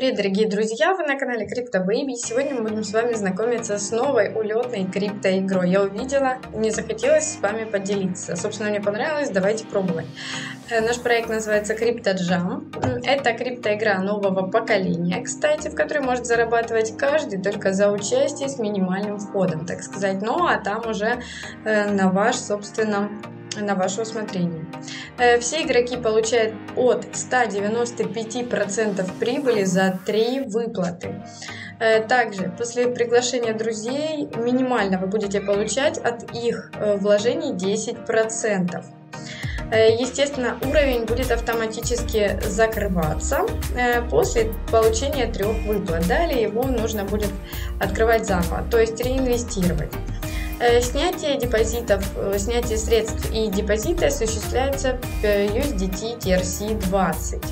Привет, дорогие друзья! Вы на канале Crypto Baby. Сегодня мы будем с вами знакомиться с новой улетной криптоигрой. Я увидела, мне захотелось с вами поделиться. Собственно, мне понравилось, давайте пробовать. Э, наш проект называется CryptoJam. Это криптоигра нового поколения, кстати, в которой может зарабатывать каждый только за участие с минимальным входом, так сказать. Ну, а там уже э, на ваш, собственно, на ваше усмотрение. Э, все игроки получают от 195% прибыли за 3 выплаты. Э, также после приглашения друзей минимально вы будете получать от их э, вложений 10%. Естественно, уровень будет автоматически закрываться после получения трех выплат. Далее его нужно будет открывать заново, то есть реинвестировать. Э, снятие депозитов, э, снятие средств и депозиты осуществляются в USDT TRC20.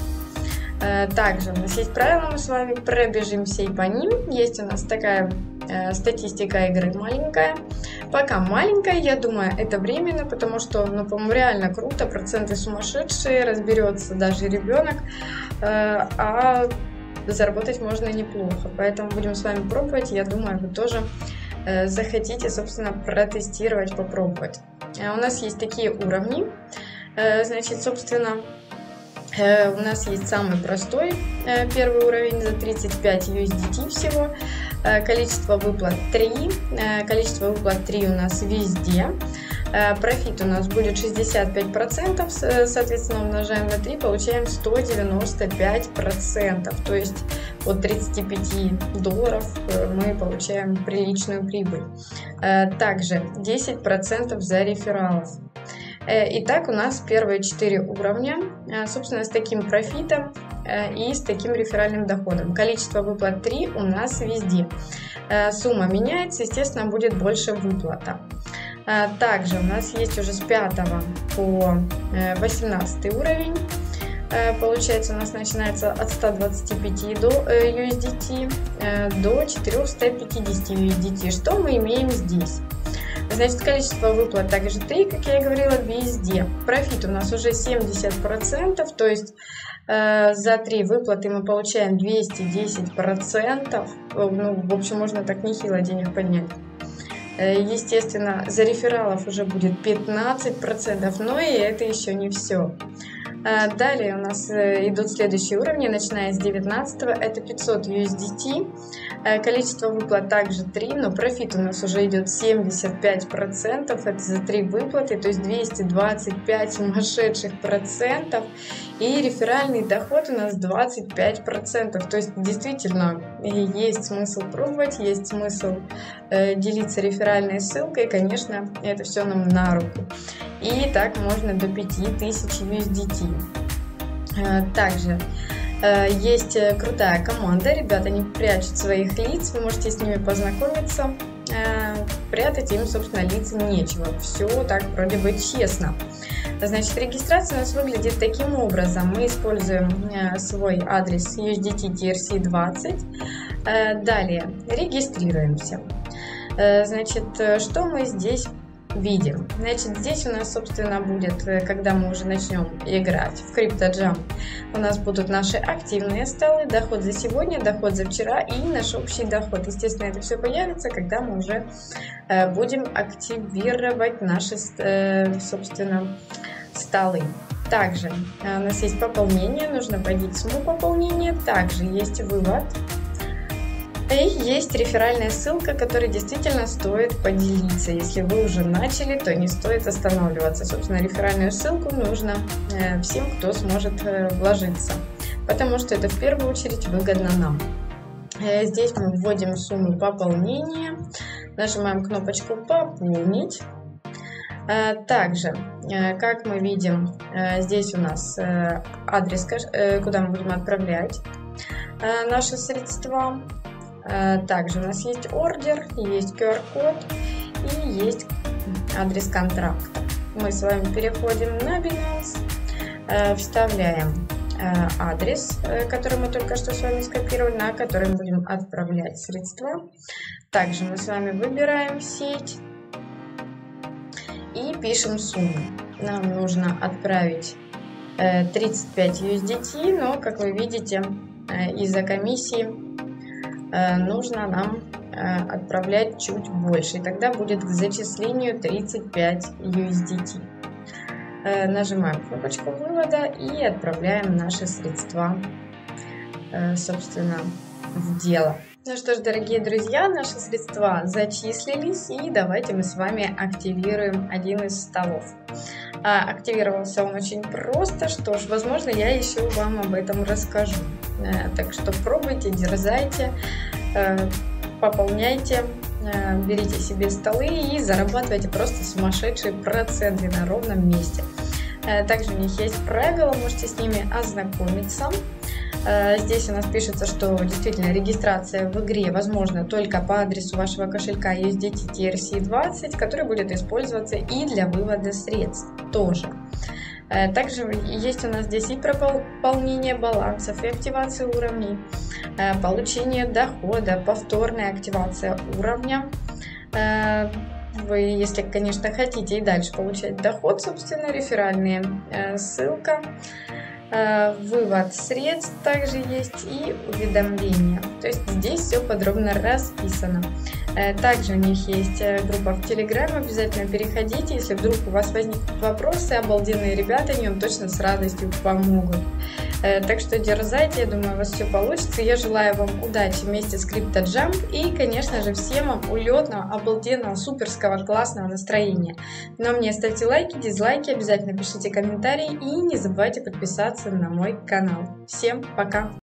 Также у нас есть правила, мы с вами пробежимся и по ним. Есть у нас такая э, статистика игры маленькая. Пока маленькая, я думаю, это временно, потому что, ну, по-моему, реально круто, проценты сумасшедшие, разберется даже ребенок, а заработать можно неплохо. Поэтому будем с вами пробовать, я думаю, вы тоже захотите, собственно, протестировать, попробовать. Э, у нас есть такие уровни. Э, значит, собственно, у нас есть самый простой первый уровень за 35 USDT всего. Количество выплат 3. Количество выплат 3 у нас везде. Профит у нас будет 65%, соответственно, умножаем на 3, получаем 195%. То есть от 35 долларов э, мы получаем приличную прибыль. Э, также 10% за рефералов. Э, итак, у нас первые 4 уровня, собственно, с таким профитом и с таким реферальным доходом. Количество выплат 3 у нас везде. Сумма меняется, естественно, будет больше выплата. Также у нас есть уже с 5 по 18 уровень Э, получается, у нас начинается от 125 до USDT э, до 450 USDT. Что мы имеем здесь? Значит, количество выплат также 3, как я и говорила, везде. Профит у нас уже 70%, то есть э, за 3 выплаты мы получаем 210%. Ну, в общем, можно так нехило денег поднять. Естественно, за рефералов уже будет 15%, но и это еще не все. А, далее у нас э, идут следующие уровни, начиная с 19 это 500 USDT. Э, количество выплат также 3, но профит у нас уже идет 75%, это за 3 выплаты, то есть 225 сумасшедших процентов. И реферальный доход у нас 25%, то есть действительно есть смысл пробовать, есть смысл э, делиться реферальной ссылкой, конечно, это все нам на руку. И так можно до 5000 USDT. Э, также э, есть э, крутая команда, ребята не прячут своих лиц, вы можете с ними познакомиться. Прятать им, собственно, лица нечего. Все так вроде бы честно. Значит, регистрация у нас выглядит таким образом. Мы используем свой адрес USDT TRC20. Далее регистрируемся. Значит, что мы здесь видим. Значит, здесь у нас, собственно, будет, э, когда мы уже начнем играть в CryptoJam, у нас будут наши активные столы, доход за сегодня, доход за вчера и наш общий доход. Естественно, это все появится, когда мы уже э, будем активировать наши, э, собственно, столы. Также у нас есть пополнение, нужно вводить сумму пополнения. Также есть вывод и есть реферальная ссылка, которой действительно стоит поделиться. Если вы уже начали, то не стоит останавливаться. Собственно, реферальную ссылку нужно э, всем, кто сможет э, вложиться, потому что это в первую очередь выгодно нам. Э, здесь мы вводим сумму пополнения, нажимаем кнопочку «Пополнить». Также, как мы видим, здесь у нас адрес, куда мы будем отправлять наши средства. Э, также у нас есть ордер, есть QR-код и есть адрес контракта. Мы с вами переходим на Binance, э, вставляем э, адрес, который мы только что с вами скопировали, на который мы будем отправлять средства. Также мы с вами выбираем сеть и пишем сумму. Нам нужно отправить 35 USDT, но, как вы видите, из-за комиссии нужно нам отправлять чуть больше. И тогда будет к зачислению 35 USDT. Нажимаем кнопочку вывода и отправляем наши средства, собственно, в дело. Ну что ж, дорогие друзья, наши средства зачислились, и давайте мы с вами активируем один из столов. А, активировался он очень просто, что ж, возможно, я еще вам об этом расскажу. А, так что пробуйте, дерзайте, а, пополняйте, а, берите себе столы и зарабатывайте просто сумасшедшие проценты на ровном месте. Также у них есть правила, можете с ними ознакомиться. Э, здесь у нас пишется, что действительно регистрация в игре возможна только по адресу вашего кошелька USDT TRC20, который будет использоваться и для вывода средств тоже. Э, также есть у нас здесь и пополнение балансов, и активация уровней, э, получение дохода, повторная активация уровня. Вы, если, конечно, хотите и дальше получать доход, собственно, реферальные ссылка. Э, вывод средств также есть и уведомления. То есть здесь все подробно расписано. Э, также у них есть э, группа в Телеграм, обязательно переходите, если вдруг у вас возникнут вопросы, обалденные ребята, они вам точно с радостью помогут. Так что дерзайте, я думаю, у вас все получится. Я желаю вам удачи вместе с CryptoJump и, конечно же, всем вам улетного, обалденного, суперского, классного настроения. Но мне ставьте лайки, дизлайки, обязательно пишите комментарии и не забывайте подписаться на мой канал. Всем пока!